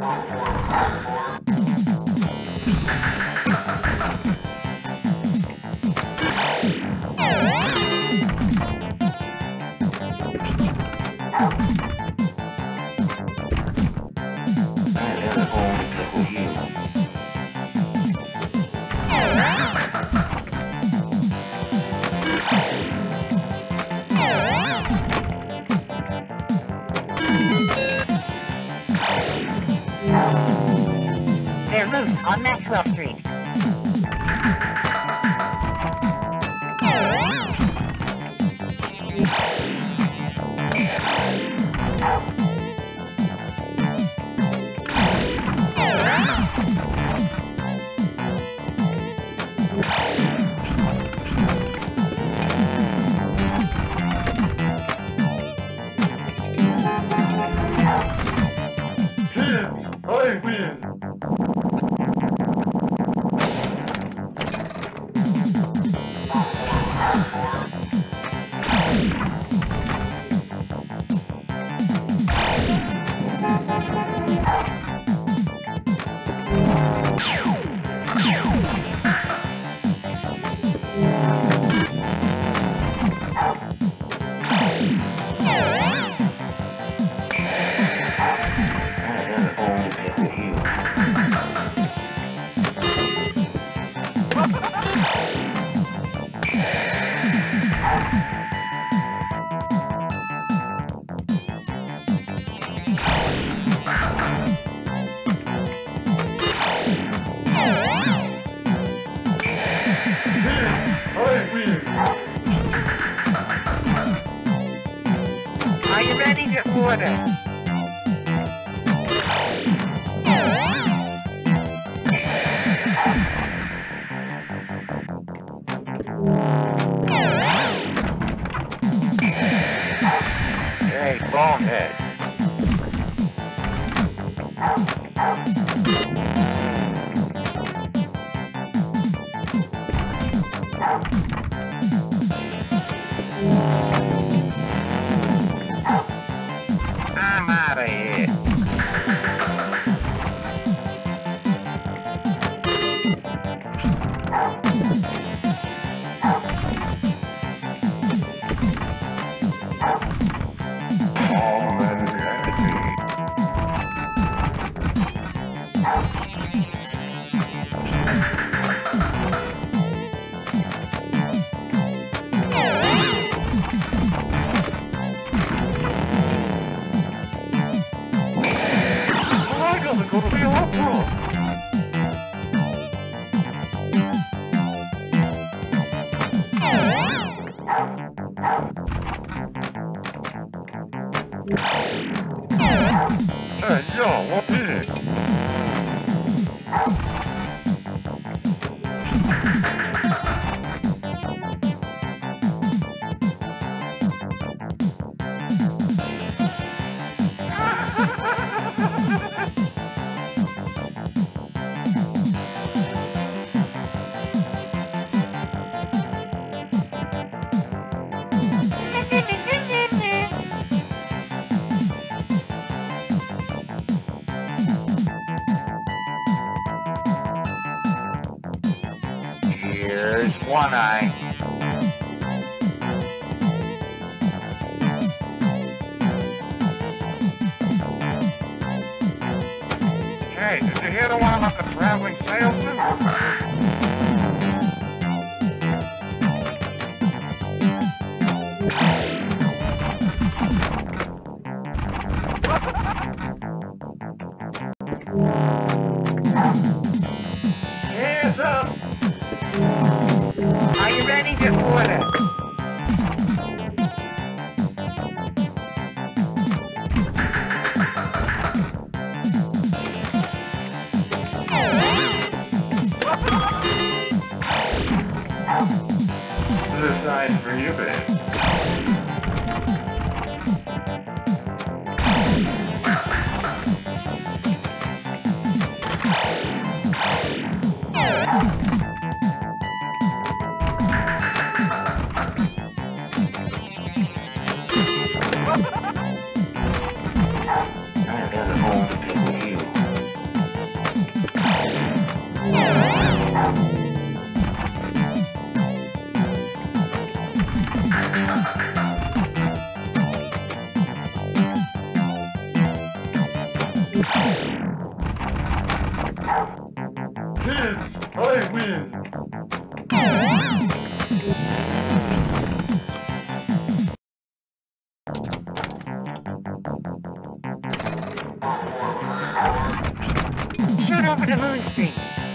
Four. On Maxwell Street. puede. gonna be an roll. Hey, did you hear the one about the traveling salesman? Ha ha ha!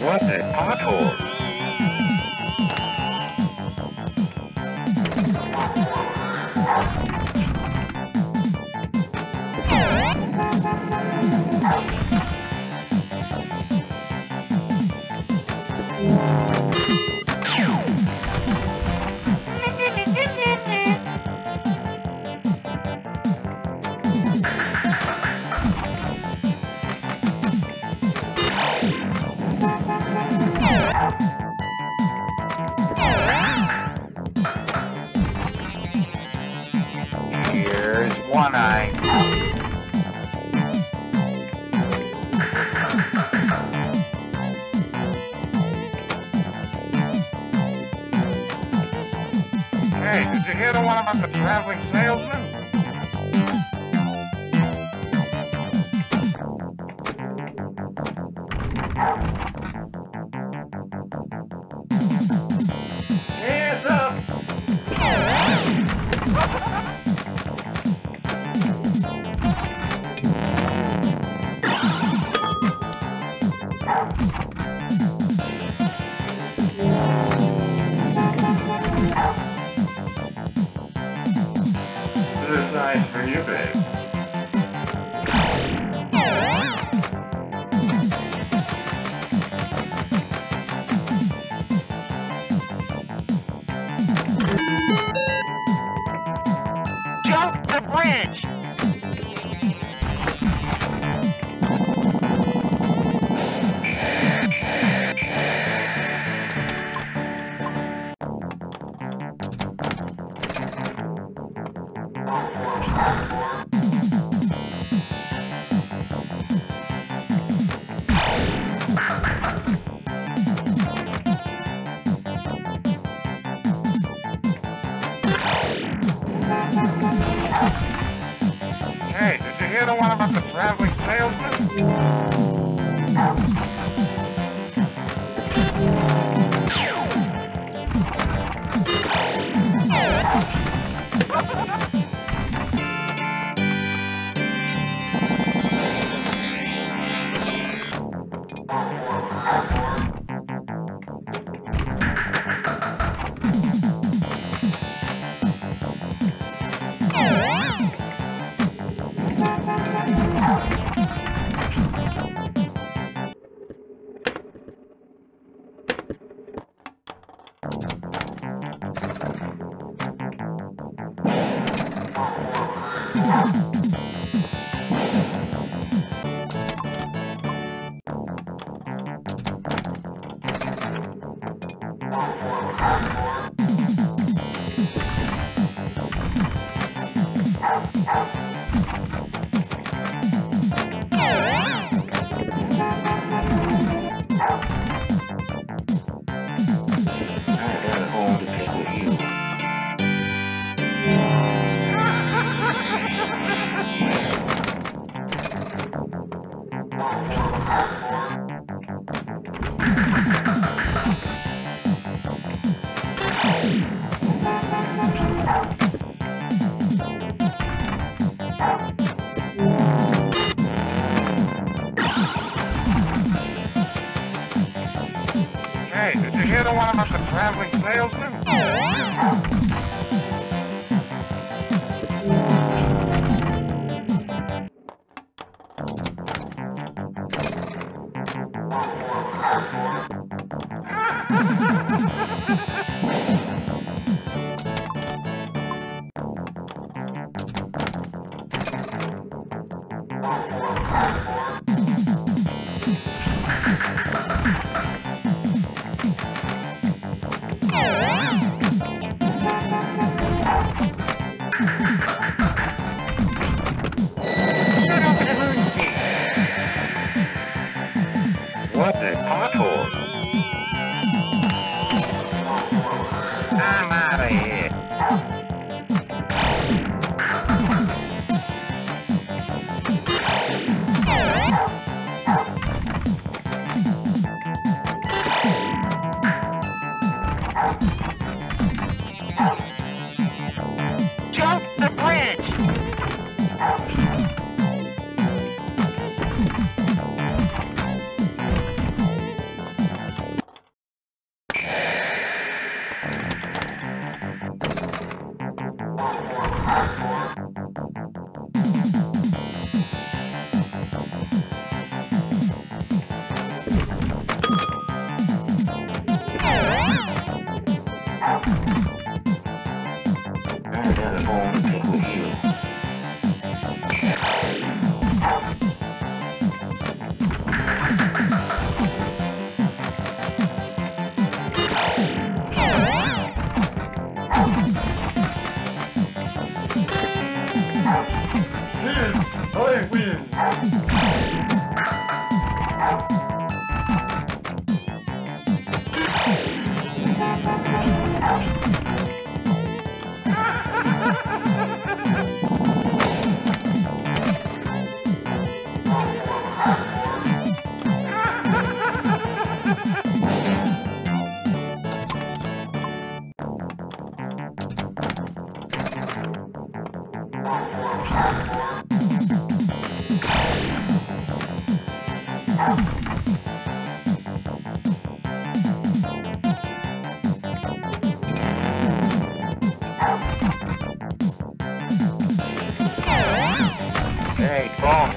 What a pothole! Wow. I? Hey, did you hear the one about the traveling salesman? your bag.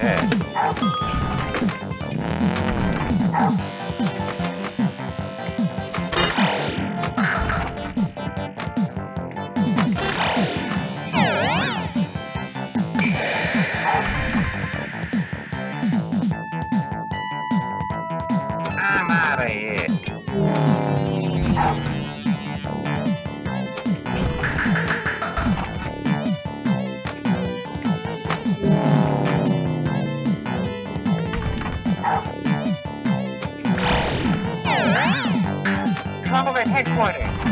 Hey, Headquarters.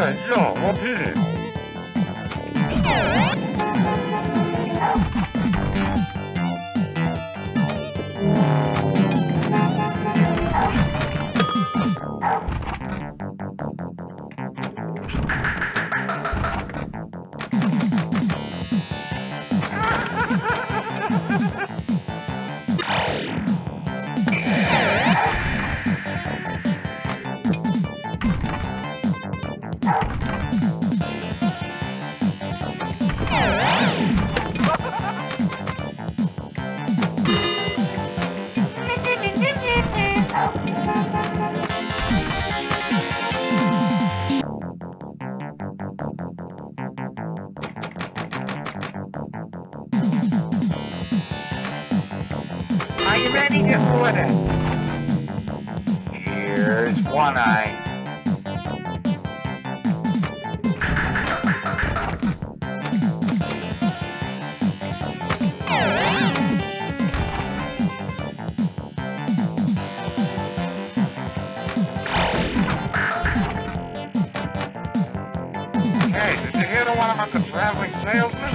Hey, yo, what is it? Hey, did you hear the one about the traveling salesman?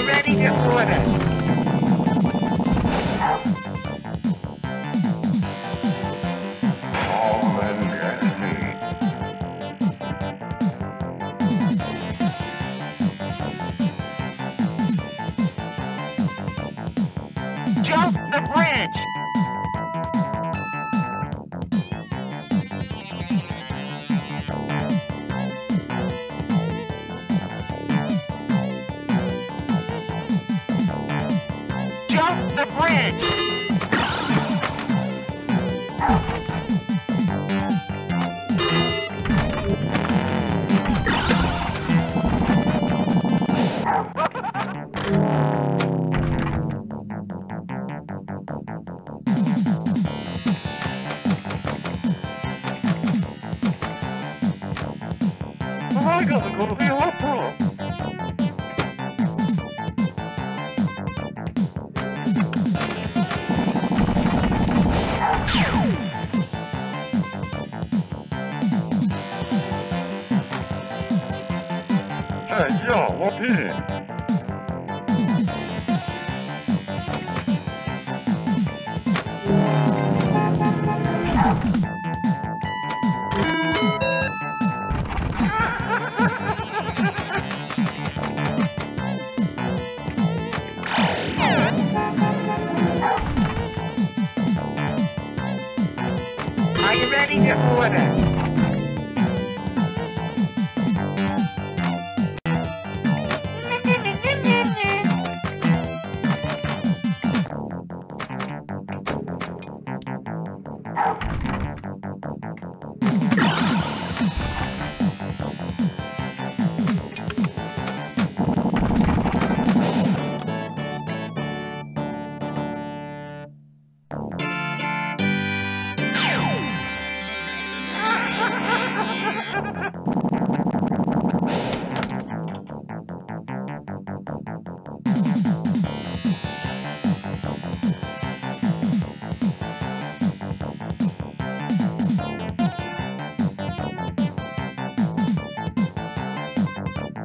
Are you Hey, yo, what in? Are you ready to order?